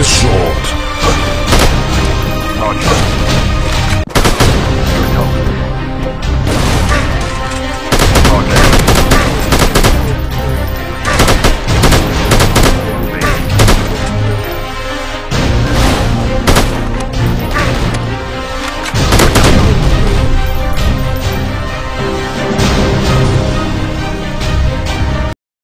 Headshot.